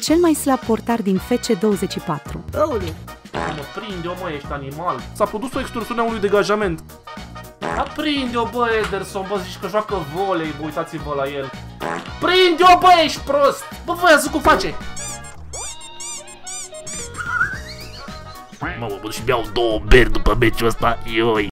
Cel mai slab portar din FC24. Aoleu. Mă prinde-o, mă, ești animal. S-a produs o extorsiune a unui degajament. Da, Aprinde-o, bă, Ederson, bă, zici că joacă volei, bă, uitați-vă la el. Prinde-o, bă, ești prost! Bă, voi cum face! Mă, mă, și beau două beri după meciul ăsta, ioi.